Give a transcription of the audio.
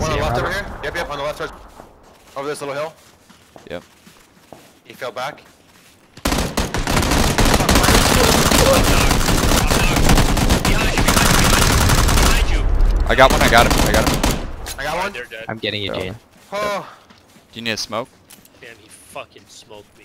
One on the left over here. Yep, yep, on the left. Over this little hill. Yep. He fell back. I got one. I got him. I got him. I got one. They're dead. I'm getting you, oh. Jane. Oh, Do you need a smoke? Damn, he fucking smoked me.